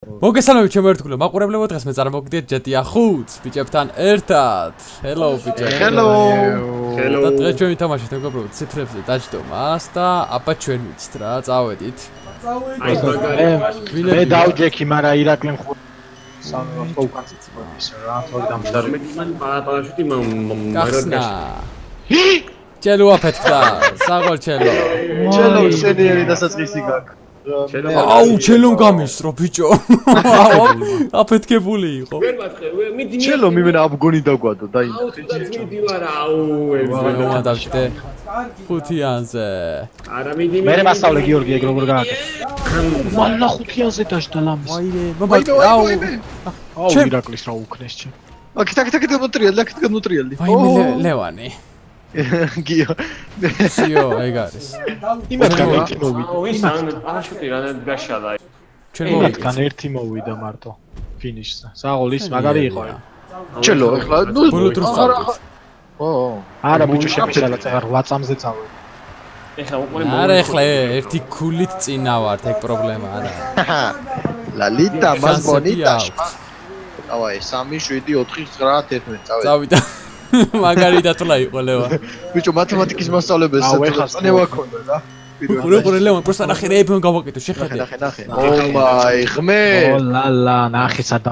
მოგესალმებით ჩემო ერთგულო მაყურებლებო დღეს მე წარმოგდიეთ GTA 5 ბიჭებთან ერთად. Hello ბიჭები. Hello. Hello. და დღეს ჩვენ ვითამაშეთ მეგობრებო ციფრებზე დაჯდომას და აბა ჩვენ ვიცით რა, წავედით. მაგარი. მე დავჯექი, მაგრამ ირაკლი მხო სამო უკანცეთ ის რა თორე დამშარე. მან პარაშუტი გახსნა. ჩელო აფეთქდა, საღოლ ჩელო. ჩელო შენიერი დასაწყისი გაქვს. აუ ჩელომ გამისრო ბიჭო. აფეთქებული იყო. ვერ მაწყე მიდი ჩელო მიმენა აბგონი დაგვადო და იმ აუ მიდი ვარ აუ ვამა დავჭდე ხუთიანზე. არა მიდი მე მასწავლე გიორგი ეგ როგორ გააკეთე? მალა ხუთიანზე დაждდა ლამის ვაიმე ბაბა აუ. აუ ირაკლის რა უქნეს ჩემ. აკეთ აკეთ აკეთ მოტრიალ აკეთ მოტრიალი ვაიმე ლევანი გიო. სიო ეგ არის. იმათგან ერთი მოვიდა აუ ის ან პარაშუტი რა გაშალა ჩვენ მოვიდა იმათგან ერთი მოვიდა მარტო ფინიშზე საღოლ ის მაგარი იყო ჩელო ეხლა ნუ წავედი. ო არა ბიჭო შეფიშალა წაღარ 8 წამზე წავედი ეხლა უყურე არა ეხლა ერთი ქულით წინა ვართ ეგ პრობლემა არა. ლალიტა მას ბონიტა. დავაი 3 7 4 9 11 წავედი წავიდა მაგარი დათვლა იყო ლევა ბიჭო მათემატიკის მასწავლებელს წნევა ქონდა რა. უყურე ლევან პროსტა ნახე რეიფენ გავაკეთე ნახე შეხედე ნახე ნახე. ო მაი ღმე ო ლა ლა ნახე სადა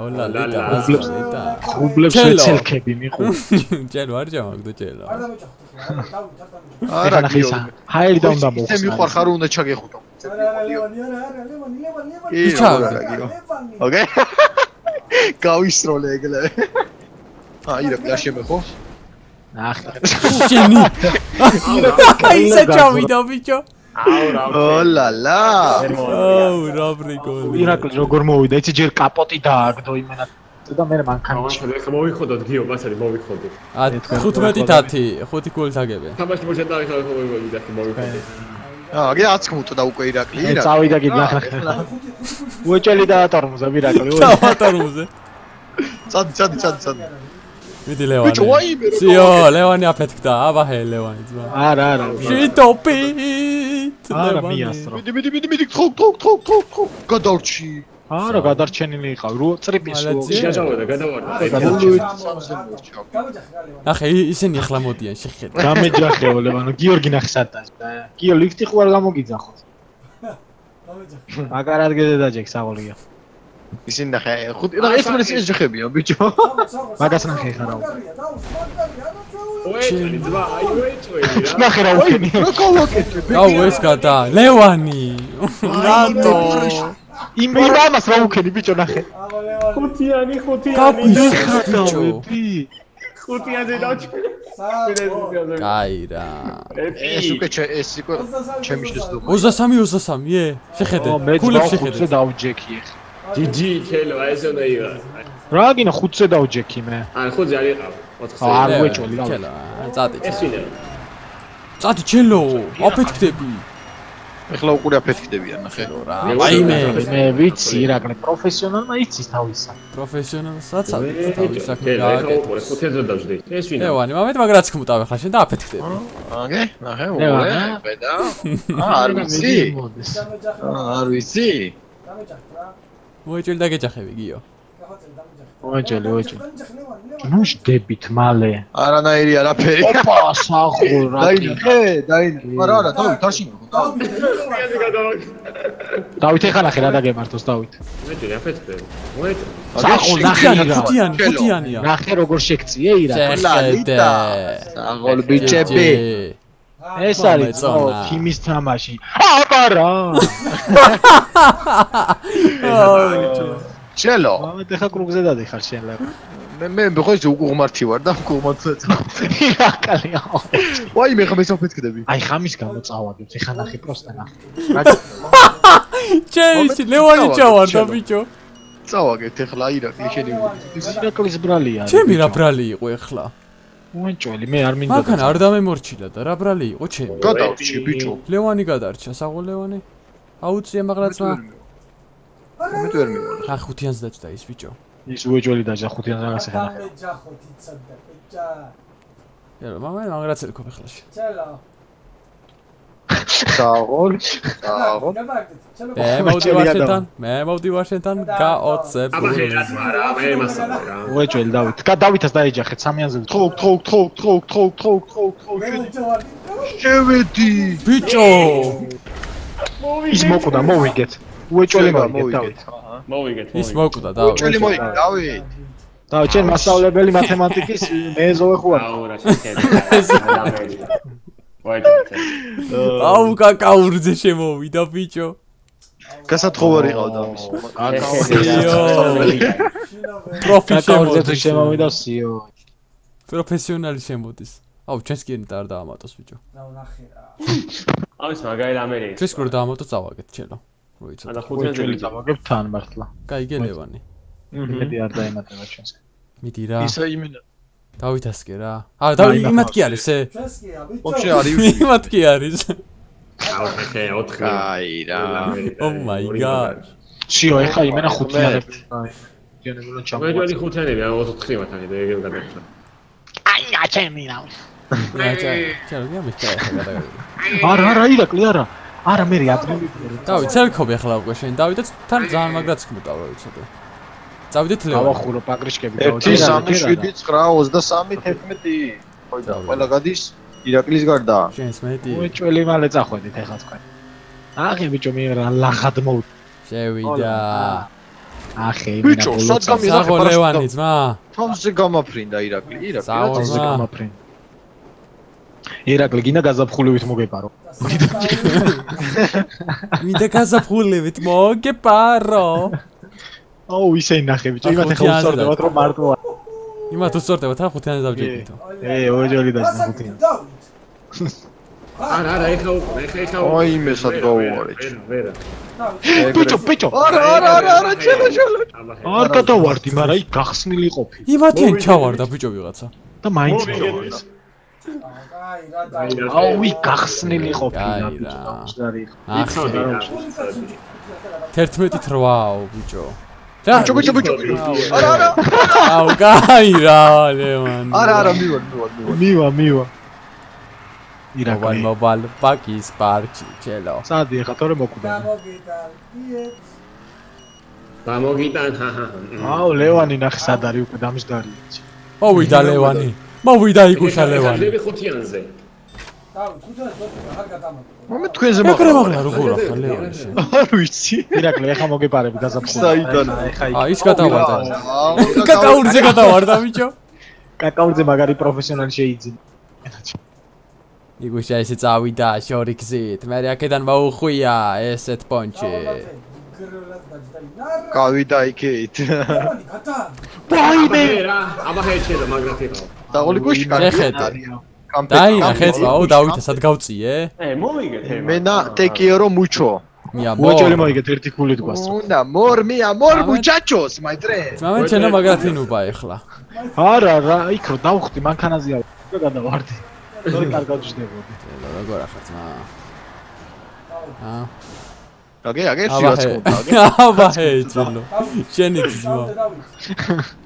ოლა ლა, ლიტა ლა. ლიტა ხუბლებს ჩელო. ეცელქები მიყო. ჯერ ვარ ჯამაგდო ჯელო ეხლა ნახე ისა ჰაერი და უნდა ისე მიყვარხარ უნდა ჩაგეხუტო კი ჩავდე. ოკეი? გავისროლე ეგლე აი რა პლაშები ხო ნახე შენი ისე ჩავიდა ბიჭო აუ რა ო ლა ლა აუ რა ბრიგოლი ირაკლი როგორ მოვიდა იცი ჯერ კაპოტი დააგდო იმენა. და მე მანქანაში აუ ეხლა მოვიხოდოთ გიო მასარი მოვიხოდოთ 15 10 5 გოლს აგებენ თამაში მოშენ და მოვივიდა ხე მოვიხოდოთ აა გე 10 ხმუტო და უკვე ირაკლი მე ირაკლი. წავიდა კიდე ნახე უეჭელი და ატორმოზა ვირაკლი დავატარუზე წადი წადი წადი წადი მიდი ლევანი. ბიჭო, ვაიმე, რა სიო ლევანი აფეთქდა. აბა ჰე ლევანი ძმა. არა არა შიტოპით არა მიასრო მიდი მიდი მიდი მიდი თხო თხო თხო თხო თხო გადარჩი. არა გადარჩენილი იყავ რო წრიპის მალაცია. შეჯავდა გადავარდა ნახე ი- ისინი ახლა მოდიან შეხედე გამეჯახეო ლევანო გიორგი ნახე სადაა გიო ლიფტი ხო არ გამოგიძახოთ მაგარ ადგილზე დაჯექს აღოლია ისინი ნახე ხუთი და ეს მე ეს ჯეხებია ბიჭო. მაგას ნახე ხარა უეჭველი ძმა აი უეჭველი რა ნახე რა უკენი რა გავაკეთე აუ ეს გადა. ლევანი. რატო იმ იმ ამას რა უკენი ბიჭო ნახე. ხუთიანი ხუთიანი. გაგვიშო ბიჭო. ხუთიანზე დაჩვენე კაი რა ეს უკვე ეს უკვე ჩემი შეძლო 23 23 ე შეხედე. ქულებს ძმა შეხედე. ხუთზე დავჯექი ეხლა ჯიჯი თელო, აი ეს უნდა იყო. რა გინა 5-ზე დავჯექი მე. ან 5-ზე არ იყავ, 4-ზე. არ ვეჭოლი რა. თელო, წადი. ეს ვინა. წადი ჩელო, აფეთქდები. ეხლა უყური აფეთქდებიან ნახე. აი მე მე ვიცი რა, პროფესიონალმა იცის თავისა. პროფესიონალსაც არის თავისა რა. ეხლა უყური 5-ზე დავჯდი. ეს ვინა. ევანი, მამეთ მაგრაც ხმუტავ ახლა შენ და აფეთქდები. აგე, ნახე უყური, ბედა. აა არ ვიცი. არ ვიცი. გამეჭახ რა. და გეჯახები გიო. ოჯელი ოჯელი ნუ შდებით მალე. არანაირი არაფერი. ოპა საღო რა დაინახე დაინახე არა არა დავით არ გადავაკეთე დავით ეხლა ნახე რა დაგემართოს დავით. უეჭველი აფეთქდები უეჭველი საღო ნახე ხუთიანი რა. ხუთიანი ხუთიანია ნახე როგორ შეკციე ირაკლი შეხედე. საღოლ ბიჭები ეს არის ო თიმის თამაში. აბარა! ჩელო. მომეთ ეხლა კრუგზე დადიხარ შენ ლე მე მე ის უღმართი ვარ და ირაკლი აო ვაი მე ხმეს აფეთქდები აი ხამის გამო წავაგებ ეხლა ნახე პროსტა ნახე. ჩეისი ლევანი ჩავარდა ბიჭო წავაგეთ ეხლა ირაკლი შენი ის ირაკლის ბრალია ჩემი რა ბრალი იყო ეხლა უენჭველი მე არ მინდა მაგან არ დამემორჩილა და რა ბრალი იყო ჩემი? გადავრჩი ბიჭო. ლევანი გადარჩა საღო ლევანი? აუწია მაგრაცმა მე თუ ვერ მივარ ხა ხუთიანს დაჭდა ის ბიჭო. ის უეჭველი დაჯა ხუთიან რაღაცა ხა ნახე ჯახოთ იცოდა ბიჭა. ია მამა მაგრაც ერქო ეხლა შე ჩელო საღოლ საღოლ მე მოვდივარ შენთან მე მოვდივარ შენთან გაოცებ აბა ხერად მარა მე მასალა რა უეჭველი დავით. კა დავითას დაეჯახეთ სამიანზე. თხო თხო თხო თხო თხო თხო თხო თხო შევედი. ბიჭო! ის მოკვდა მოვიგეთ. უეჭველი მოვიგეთ დავით. მოვიგეთ ის მოკვდა და უჭველი მოიგე დავით. და ჩვენ მასწავლებელი მათემატიკის მეეზოვე ხო არ? აუ რა ვაიჭე აუ კაკაურზე შემოვიდა ბიჭო გასათხოვარი ყავდა მის პროფი კაკაურზე თუ შემოვიდა სიო. პროფესიონალი შემოდის აუ ჩვენს კი არ დაამატოს ბიჭო ამის მაგარი ამერიკა ჩვენს კი რომ დაამატოს წავაგეთ ჩელო როიცო ადა ხუთიანზე უეჭველი დავაგებ თან მართლა. კაი გელევანი იმედი არ დაემატება ჩვენს. მიდი რა ისა იმენა დავითასკე რა აა დავი იმათ კი არის ე ვაფშე არის იმათ კი არის აუ ხე 4 აი რა Oh my God. სიო ეხა იმენა ხუთიანები. აი. დიანებულა მე ჩამოვა. ჯვარი ხუთიანები ან 4 მათანი და ეგრე გადაგხდა აი აჩემი რა. რაჭა ჩელო გია მე გადაგა არა არა ირაკლი არა. არა მე ადრინი. დავით ცელქობი ახლა უკვე შენ დავითაც თან ძალიან მაგრაც ხმუტავ რა ვიცოდე წავიდეთ ლევან ავახურო პაგრიშკები 1 3 7 9 23 11 ხო და ყველა გადის. ირაკლის გარდა. შენს მეტი უეჭველი მალე წახვედით ეხლა თქვენ. ახე ბიჭო მე რა ლაღად მოუ. შევიდა ახე იმენა ბიჭო, სად გამი- საღო ლევანი ძმა. თომზე გამაფრინდა ირაკლი ირაკლი საო, რა ზა. გამაფრინ. ირაკლი გინდა გაზაფხულივით მოგეპარო. მინდა გაზაფხულებით მოგეპარო აუ ისე ნახე ბიჭო, იმათ ახლა უწორდებათ რომ მარტოა. იმათ უწორდებათ, ახლა ხუთიანზე დავჯერდით. ეე, ორჯერ დაძნა ხუთიანი. არა, არა, ეხა უკვე, ეხა ეხა. აი, მესად გავუარე. ვერა. ბიჭო, ბიჭო. არა, არა, არა, არა, შეიძლება შეიძლება. არ გადავარდი, მაგრამ იქ გახსნილი ყოფი. იმათიან ჩავარდა ბიჭო ვიღაცა. და მაინც ჩავარდა. აი, რა დაი. აუი, გახსნილი ყოფილა ბიჭო. აღარ იყო. 11-8 ბიჭო. რა ჩუბი ჩუბი ჩუბი არა არა აუ კაი რა ალე მან არა არა მივა მივა მივა მივა ირაკი მობაილ პაკის პარკში ჩელო სადი ხა თორე მოკვდა გამოგიტან ხა ხა აუ ლევანი ნახე სად არის უკვე დამჯდარი ოვიდა ლევანი მოვიდა იკუშა ლევანი ხუთიანზე მე თქვენზე მაგლა როგორ ახლა შენ არ ვიცი. ირაკლი ეხა მოგეპარები გაზაფხულს. საიდან? ეხა იქ. აა ის გადავარდა კაკაურზე გადავარდა ბიჭო კაკაურზე მაგარი პროფესიონალი შეიძინა. იგუშა ესე წავიდა შორი გზით მე აქედან მოუხვია ესეთ პონჩი გავიდა იქით ვაიმე! რა აბა ჰეჩედა მაგრად იყო დაღოლი გუშ შეხედე დაინახე წაო დავითა სად გავწიე ე მომიგეთ ე მენა ტეკიერო მუჩო მია უეჭველი მოიგეთ ერთი ქულით გვასწრო. უნდა მორ მია მორ მუჩაჩოს მაიტრე მამენ ჩენო მაგრად ინუბა ეხლა. არა რა, იქ რო დავხვდი მანქანაზე ავ და გადავარდი. ნუ კარგად ვждებოდი. ელო როგორ ახაც მა. აა აგე აგე ჰე ყოდა აბა ჰე ჩენო შენი ძმა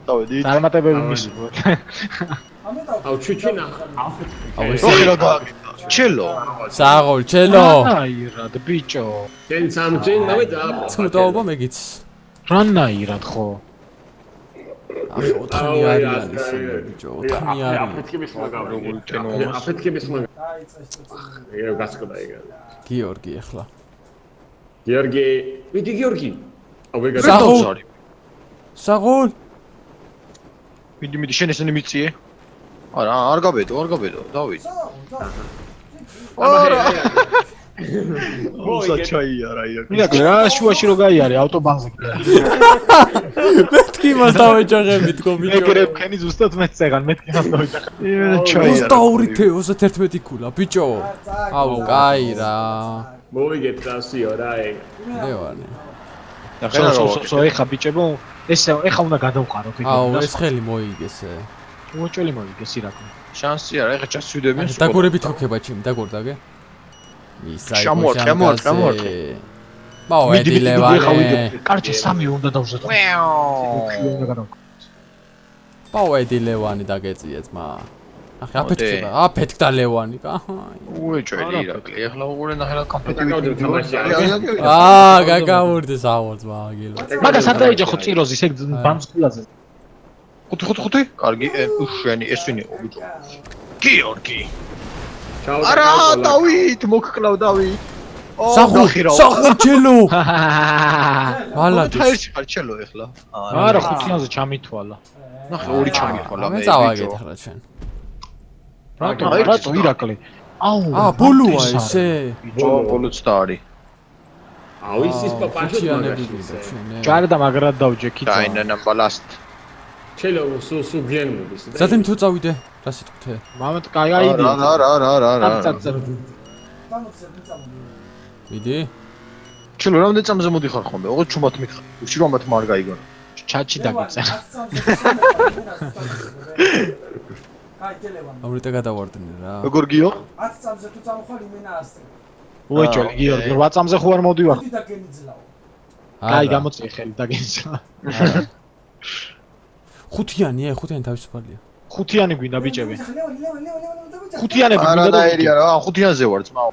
დავედი წარმატებები მისურვო. აუ ჩუჩინა აუ ოხი ესე რა გააკეთა ჩელო საღოლ ჩელო რანაირად ბიჭო. შენ სამჯენ მოვიდა ცმუტაობა მეგიც რანაირად ხო? ახ 4 არიანი შენ ბიჭო 4 არი აფეთქე მისმაგა როგორ ჩენო აფეთქე მისმაგა ეგ გასკდა ეგ გიორგი ეხლა გიორგი ვიდი გიორგი აუ ეგ საღოლ საღოლ მიდი მიდი შენ ესენი მიწიე არა არ გაბედო არ გაბედო დავით. არა უსა ჩაიარა იქ მინაკლი რა. შუაში რო გაიარე ავტობანზე. მეთქი მას დავეჯაღები თქო ბიჭო ეგრე ხენი ზუსტად მე წეგან მეთქი მას დავიძახე. ჩაიარა 22 31 ქულა ბიჭო. აუ კაი რა. მოვიგეთ რა სიო რა ეგ ლევანი სო სო სო ეხა ბიჭებო ეს ეხა უნდა გადავყაროთ იქ. აუ ეს ხელი მოიგეს უოჭველი მოვიდეს ირაკმა. შანსი არა, ეხა ჩასვიდებიან სულ. დაგორებით ოკება ჩემ, დაგორდაგე. ისაი ჩამორ, ჩამორ, ჩამორ. მოედილევანე. კარჩე სამი უნდა დავუშვათ. მოედილევანი დაგეწია ძმა. ახლა აფეთქდება, აფეთქდა ლევანი, კაი. უეჭველი ირაკლი, ახლა უყურე ნახე რა კომპეტიტიური თამაშია. აა, გაგაურდეს ავო ძმა აგილო. მაგას არ დაიჯახო წიროზის ეგ ბანსკულაზე. ხუთი ხუთი ხუთი? კარგი, უშენი ეს ვინ იყო ბიჭო? გიორგი. არა, დავით, მოგკლავ დავით. სახურ, სახურ ჩელო. მალადი. თაერში ხარ ჩელო ახლა. არა, ხუთიანზე ჩამითვალა. ნახე, ორი ჩამითვალა მე. წავაგეთ ახლა ჩვენ. რატო, რატო ირაკლი? აუ. აა, ბოლოა ესე. ბიჭო, ბოლოც და არის. აუ, ის ის პაპაშო მაგაში. ჯარი და მაგრად დავჯექით. დაინანა ბალასტ. ჩელო, სუ სუ გენ მოდის. ზათემ თუ წავიდე, რა სიტყვით? მამეთ კაი აიდი. რა რა რა რა რა. მიდი. ჩელო, რამდენ წამზე მოდიხარ ხოლმე? ოღონდ ჩუმად მითხარ. უში რომ მათ მარ გაიგონა. ჩაჩი დაგეწერა. ამრიტა გადავარდნე რა. როგორ გიო? 10 წამზე თუ წამოხვალ იმენა ასწრე. უეჭველი გიორგი, 8 წამზე ხო არ მოდივარ? ხუთი დაგენიძლაო. კაი, გამოწე ხელი დაგენიძლა. ხუთიანი, ე, ხუთიანი თავისუფალია. ხუთიანი გვინდა ბიჭები. ხუთიანები არა გვინდა და და ერია რა, ხუთიანზე ვარ ძმაო.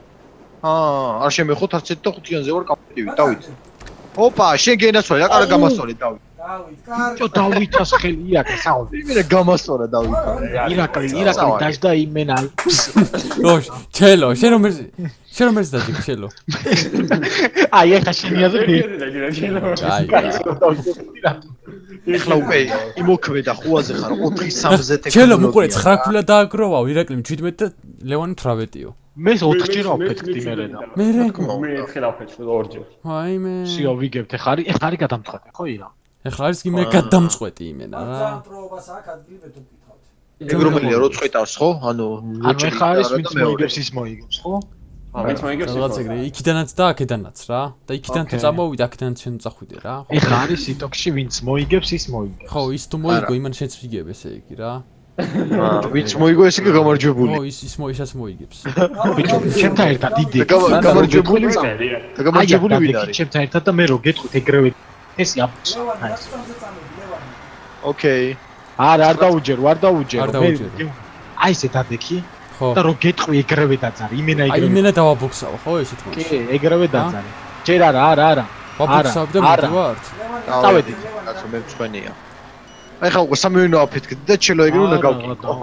აა, არ შემეხოთ არც ერთი და ხუთიანზე ვარ კომპეტივი, დავით. ოპა, შენ გენაცვალე, რა კარგ გამასწორე დავით. დავით, კარგი. ბიჭო დავითას ხელი ირაკლი, საუბარ. იმენა გამასწორა დავით. ირაკლი, ირაკლი დაждდა იმენა. გოშ, ჩელო, შენ რომ შენ რომ ეს დადი ჩელო. აი, ეხა შენიაზე ფი. აი. ეხლა უკვე იმოქმედა ხუაზე ხარ 4-3-ზე ტექნოლოგია. ჩელო, მოყურე 9 ქულა დააგროვავ, ირაკლი 17 და ლევანი 18-იო. მე 4 ჯერ ავფეთქდი მერე და. მე მე ერთხელ ავფეთქე ორჯერ. აი მე. სიო ვიგებთ, ეხა არის გადამწყვეტი, ხო ირა? ეხლა არის კი მე გადამწყვეტი იმენა რა. ძალიან პროობას აქ ადგილი ბეთო გითხავთ. ეგ რომელია რო წყვეტავს ხო? ანუ ანუ ეხა არის ვინც მოიგებს ის მოიგებს, ხო? ვინც მოიგებს რაღაც ეგრე, იქიდანაც და აქედანაც რა. და იქიდან თუ ოკეი. წამოვიდე, აქედან შენ წახვიდე რა. ხო? ეხა არის სიტოქში ვინც მოიგებს ის მოიგებს. ხო, ის თუ მოიგო, იმან შენც ვიგებ ესე იგი რა. ვინც მოიგო ეს იგი გამარჯვებული. ხო, ის ის მო ისაც მოიგებს. ბიჭო, ჩემთან ერთად დიდი. და გამ- გამარჯვებული და აი, გამარჯვებული ვინ არის? არის? ჩემთან ერთად და მე რო გეტყვით ეგრევე ეს აფს. ლევანი, 10 წამზე წამები, ლევანი. ოკეი. არა, არ არ დაუჯერო. არ დაუჯერო. აი ესე დადექი. და რო გეტყვი ეგრევე დაძარი, იმენა აი ეგრევე. იმენა დავაბოქსავ, ხო ესე თქო. კი, ეგრევე დაძარი. ჯერ არა, არა, არა. ვაბოქსავ და არა. მიდივართ. წავედი. კაცო მე მწვენია. აი ხა უკვე სამეუნო აფეთქდი და ჩელო ეგრე უნდა გავკითხო.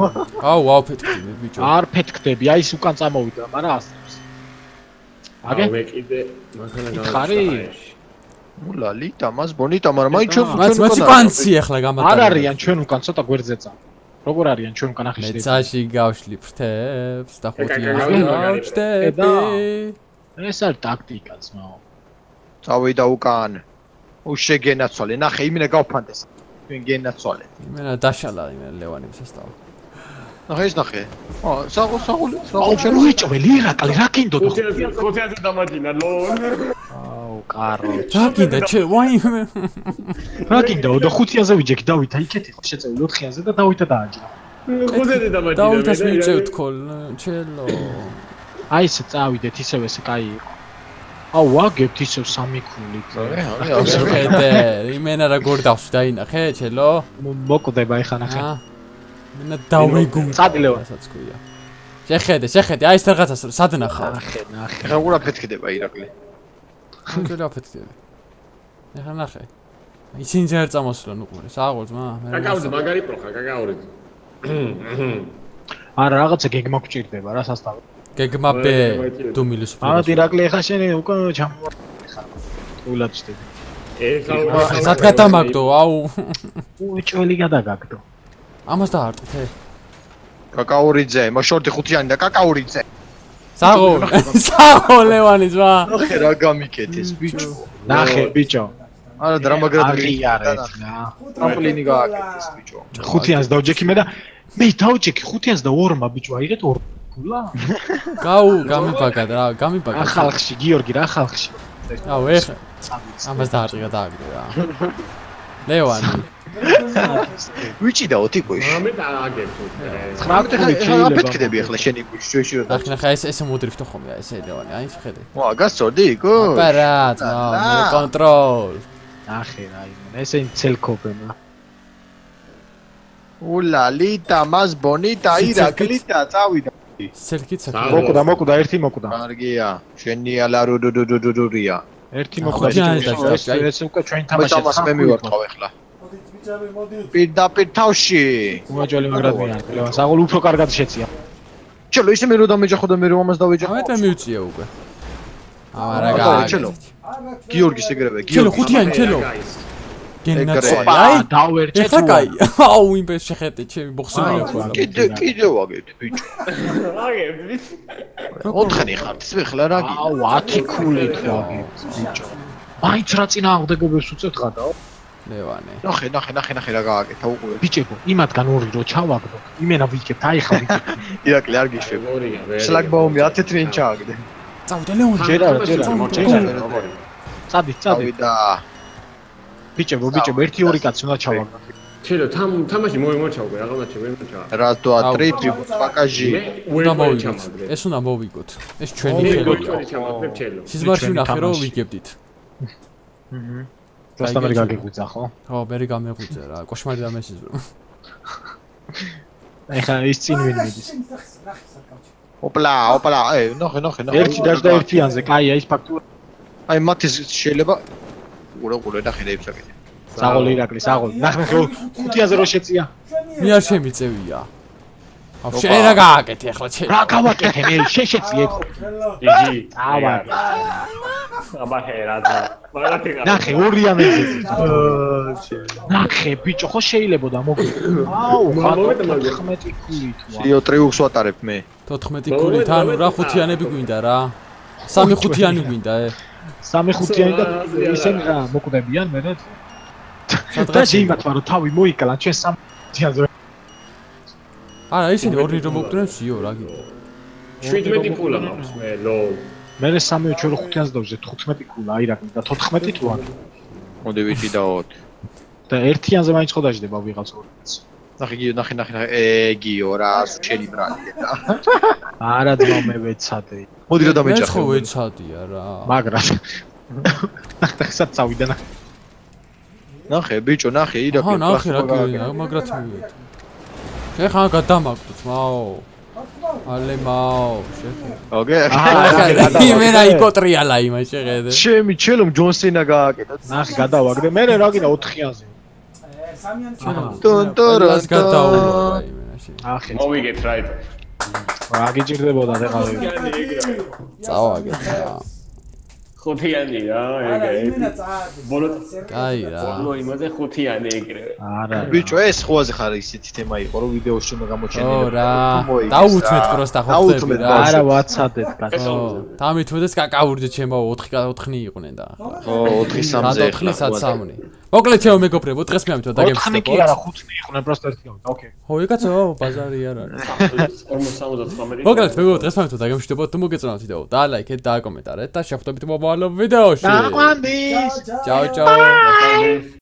აუ, ვაფეთქდი მე ბიჭო. არ ფეთქდები, აი ის უკან წამოვიდა, მაგრამ ასწრებს. აგე? მე კიდე მანქანა გითხარი? მულალი, დამას, ბონიტა, მაგრამ აი ჩვენ ჩვენ მას კვანცი ახლა გამატარებ. არ არიან ჩვენ უკან ცოტა გვერდზე წა. როგორ არიან ჩვენ შეიძლება? მეცაში გავშლი ფრთებს და ხუთი გავშტები. ეს არის ტაქტიკა, ძმაო. წავიდა უკან. უშე გენაცვალე, ნახე იმინა გავფანტეს. ჩვენ გენაცვალე. იმენა დაშალა იმენა ლევანი შესტავა. ნახე ეს ნახე. ა, საღო საღო საღო ჩვენ უეჭველი ირაკლი, რა კიდო? ხუთიანზე ხუთიანზე დამაჯინა ლონ. კარო. რა კიდე ჩე ვაიმე. რა კიდო? და ხუთიანზე ვიჯექი დავითა იქეთი ხო შეწევი 4-იანზე და დავითა დააჯდა. ხუთიანზე დამაჯინა. დავითას მიწევთ ქოლ ჩელო. აი ესე წავიდეთ, ისევ ესე კაი იყო. აუ, ვაგებთ ისევ სამი ქულით. ხედე, იმენა როგორ დავში დაინახე ჩელო. მოკვდება ეხა ნახე. მენა დავეგუ. წადილეო. რასაც ქვია. შეხედე, შეხედე, აი ეს რაღაცას სად ნახავ? ნახე, ნახე. ეხა უყურა ფეთქდება ირაკლი. ხო რა ფეთქები. ეხლა ნახე. ისინი ძერ წამოსვლან უყურეს, აღო ძმა. მე კაკაოზე მაგარი პროხა, კაკაორი. არა, რაღაცა გეგმა გჭირდება რა სასტავი. გეგმა ბ დუმილოს აა, ირაკლი ეხა შენ უკვე ჩამოვა. ეხა. ულად ჩდები. ეხლა სად გადამაგდო, აუ. უჭველი გადაგაგდო. ამას დაარტყე. კაკაურიძე, მოშორტი ხუთიანი და კაკაურიძე. საღო, საღო ლევანი ძმა. ნახე რა გამიკეთეს ბიჭო. ნახე, ბიჭო. არა და რა მაგრად აღიარეთ რა. ტრამპლინი გააკეთეს ბიჭო. ხუთიანს დავჯექი მე და მე დავჯექი ხუთიანს და ორმა ბიჭო აიღეთ ორ ფულა. გაუ, გამიბაგა რა, გამიბაგა. რა ხალხში, გიორგი, რა ხალხში. აუ, ეხ ამას დაარტყე დააგდე რა. ლევანი. ვიჭი და ოტიპოში. მე დააგებთ. ცხრა ეხლა შეიძლება. აფეთქდები ახლა შენი გუშ შუში რა. ახლა ხა ეს ესე მოდრიფტო ხომია ესე ლევანი, აი ხედე. ვა, გასწორდი იკო? აპარატ, მე კონტროლ. ნახე რა იმენა, ესე ცელკობენა. ულა ლიტა მას ბონიტა ირაკლიტა წავიდა აქ მოკვდა მოკვდა ერთი მოკვდა კარგია შენი ალარუდუდუდუდურია ერთი დაჭდა, ეს ეს უკვე ჩვენ თამაშებს მე მივარტყავ ახლა მოდით ბიჭები მოდით პირდაპირ თავში. უაჯალი მაგრადიან ლევან საღოლ უფრო კარგად შეცია. ჩელო ისე მე რო დამეჯახო და მე რო ამას დავეჯახო. ამეთ მე მიუწია უკვე. აბა, გა ჩელო. არა გიორგის ეგრევე ჩელო გიორგი ხუთიანი ჩელო Ეგრე. აი დავერჩეთ ეხლა კაი აუ იმ ბეს შეხედე ჩემი ბოქსერი აი, აქვს კიდე კიდე ვაგეთ ბიჭო. აგები. ოთხნი ხართ ეს ხლა რა გი აუ 10 ქულით ვაგე ბიჭო. მაინც რა წინააღმდეგობებს უწევთ გადაო ლევანე. ნახე ნახე ნახე ნახე რა გააკეთა უყურე ბიჭებო იმათგან ორი რო ჩავაგდო. იმენა ვიქებთ აი ხა ვიქებთ ირაკლი არ გიშვებ ორია, ვერ. შლაგბაუმი 10 თრინ ჩააგდე წავიდე ლეონი ჯერა ჯერა ჯერა წადი წადი. წავიდა ბიჭებო, ბიჭებო, 1-2 კაცი უნდა ჩავაგა. ჩილო, თამ თამაში მოიმოჩავე, რაღაცა შემემოჩა. რა დოა 3 ბაკაჟი. უნდა მოვიგოთ. ეს უნდა მოვიგოთ. ეს ჩვენი ხელია. სიზმარში ვნახე რომ ვიგებდით. აჰა. просто მე გაგიღვიძა ხო? ხო, მე გამეღვიძა რა, кошмари და მესიზრო. ეხა ის წინ ვინ მიდის. ოპლა, ოპლა, აი, ნახე, ნახე, ნახე. ერთი დაჟდა ერთიანზე, კაია, ის ფაქტურა. აი, მათი შეიძლება უყურე ნახე და იფსაკეთე საღოლი ირაკლი საღოლი ნახე ნახე ხუთიანზე რო შეწია? მე არ შემიწევია. აუ შენ რა გააკეთე ახლა ჩემ რა გავაკეთე მე შეშეწიე ხო იგი. ავა აბა ჰერადა. მაგათი გა. ნახე ორიანზე ნახე ბიჭო ხო შეიძლებოდა მოგვი აუ მოვიდა. 14 ქულით სიო ტრიუქს ვატარებ მე. 14 ქულით ანუ რა ხუთიანები გვინდა რა? სამი ხუთიანი გვინდა ე სამი ხუთიანი და ისინი რა მოკვდებიან მე და სადღაც შეიმართვა რომ თავი მოიკლა ჩვენ სამ ხუთიანზე არა ისინი ორი რომ მოვკვდნენ სიო რა გინდა. 17 კულა მაქვს მე ლოლ. მე სამი ჩვენ რო ხუთიანზე დავზე 15 ქულა აი რა და 14 თუ არ? მოდი ვიჭიდაოთ და ერთიანზე მაინც ხო დაждდება ვიღაც ორიც ნახე გიო ნახე ნახე ნახე. ე გიო რა სუჩელი ბრალია არა ძმა მე ვეცადე. მოდი რა მე ხო ვეცადია რა მაგრამ ხსა წავიდა ნახე. ნახე ბიჭო ნახე ირაკლი ხო ნახე რა გინდა მაგრად მივიდეთ შეხა გადამაგდოთ მაო ალე მაო შეხა ოგე ახლა იმენა იკოტრიალა იმა შეხედე ჩემი ჩელომ ჯონსენა გააკეთა ნახე გადავაგდე. მე რა გინდა 4-იანზე ე სამიანი აჰა. ტონ ტორონ რას გადაულო რა იმენა შე ახე მოვიგეთ რა იტო. რა გიჭირდებოდა ეხლა წავაგეთ რა ხუთიანი რა, ეგრე. წააგე ბოლო კაი რა. ბოლო იმაზე ხუთიანი ეგრე. არა ბიჭო ეს ხოაზე ხარ ისეთი თემა იყო რომ ვიდეოს შემო ო გამოჩენილი რა. დაუთმეთ პროსტა ხო ხდები რა. არა ვაცადეთ კაცო ხო დამითმედეს კაკაურდე ჩემო 4 4 იყვნენ და. ხო 4-3-ზე რა 4 საცამნი მოკლედ ჩემო მეგობრებო დღეს მე ამით ოთხნი კი დაგემშვიდობოთ არა ხუთნი იყვნენ პროსტა ერთი გავიდა ოკეი. ხო ეკაცო ბაზარი არ არის. 59 მოკლედ მეგობრებო დღეს მე ამით დაგემშვიდობოთ თუ მოგეწონათ ვიდეო და ლაიქეთ და კომენტარეთ და შეხვდებით მომავალ ვიდეოში. დაყვანდის Ciao ciao.